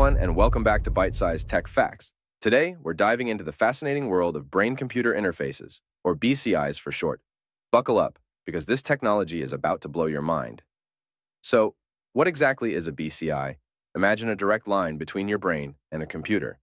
everyone, and welcome back to Byte Size Tech Facts. Today, we're diving into the fascinating world of brain computer interfaces, or BCIs for short. Buckle up, because this technology is about to blow your mind. So, what exactly is a BCI? Imagine a direct line between your brain and a computer.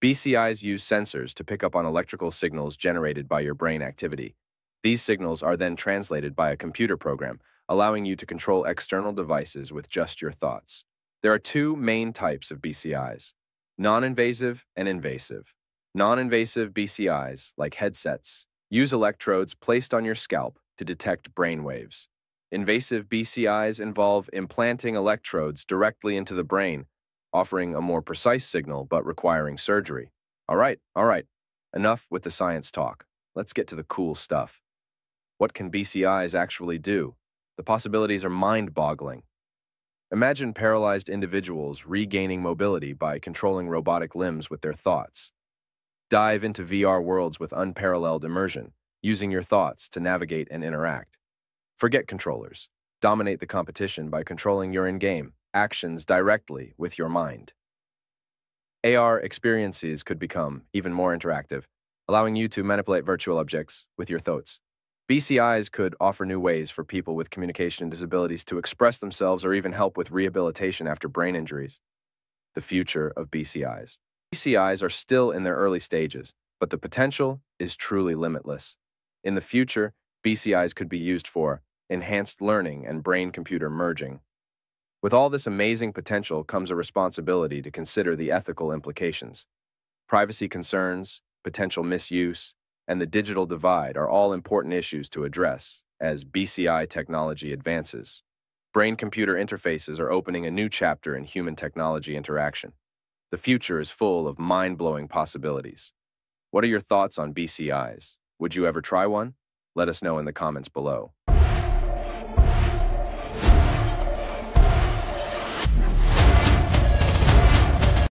BCIs use sensors to pick up on electrical signals generated by your brain activity. These signals are then translated by a computer program, allowing you to control external devices with just your thoughts. There are two main types of BCIs non invasive and invasive. Non invasive BCIs, like headsets, use electrodes placed on your scalp to detect brain waves. Invasive BCIs involve implanting electrodes directly into the brain, offering a more precise signal but requiring surgery. All right, all right, enough with the science talk. Let's get to the cool stuff. What can BCIs actually do? The possibilities are mind boggling. Imagine paralyzed individuals regaining mobility by controlling robotic limbs with their thoughts. Dive into VR worlds with unparalleled immersion, using your thoughts to navigate and interact. Forget controllers. Dominate the competition by controlling your in-game actions directly with your mind. AR experiences could become even more interactive, allowing you to manipulate virtual objects with your thoughts. BCIs could offer new ways for people with communication disabilities to express themselves or even help with rehabilitation after brain injuries. The future of BCIs. BCIs are still in their early stages, but the potential is truly limitless. In the future, BCIs could be used for enhanced learning and brain computer merging. With all this amazing potential comes a responsibility to consider the ethical implications. Privacy concerns, potential misuse, and the digital divide are all important issues to address as BCI technology advances. Brain computer interfaces are opening a new chapter in human technology interaction. The future is full of mind blowing possibilities. What are your thoughts on BCIs? Would you ever try one? Let us know in the comments below.